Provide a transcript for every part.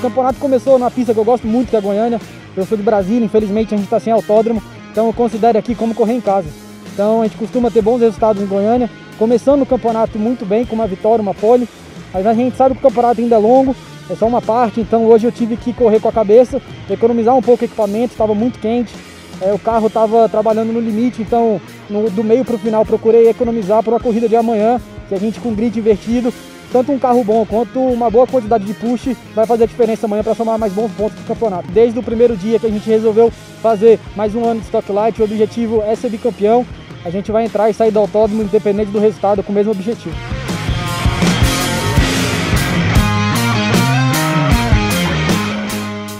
campeonato começou na pista que eu gosto muito, que é a Goiânia. Eu sou de Brasília, infelizmente a gente está sem autódromo, então eu considero aqui como correr em casa. Então a gente costuma ter bons resultados em Goiânia, começando o campeonato muito bem, com uma vitória, uma pole, mas a gente sabe que o campeonato ainda é longo, é só uma parte, então hoje eu tive que correr com a cabeça, economizar um pouco o equipamento, estava muito quente, é, o carro estava trabalhando no limite, então no, do meio para o final procurei economizar para a corrida de amanhã, que a gente com grid invertido, tanto um carro bom quanto uma boa quantidade de push vai fazer a diferença amanhã para somar mais bons pontos para o campeonato. Desde o primeiro dia que a gente resolveu fazer mais um ano de Stock Light, o objetivo é ser bicampeão, a gente vai entrar e sair do autódromo independente do resultado com o mesmo objetivo.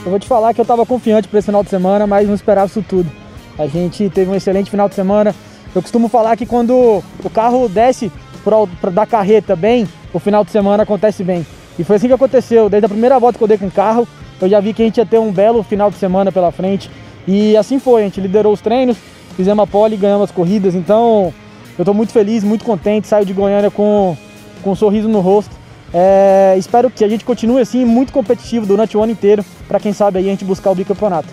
Eu vou te falar que eu estava confiante para esse final de semana, mas não esperava isso tudo. A gente teve um excelente final de semana. Eu costumo falar que quando o carro desce para dar carreta bem, o final de semana acontece bem. E foi assim que aconteceu. Desde a primeira volta que eu dei com o carro, eu já vi que a gente ia ter um belo final de semana pela frente. E assim foi, a gente liderou os treinos, fizemos a pole e ganhamos as corridas. Então eu estou muito feliz, muito contente, saio de Goiânia com, com um sorriso no rosto. É, espero que a gente continue assim, muito competitivo durante o ano inteiro, para quem sabe aí a gente buscar o bicampeonato.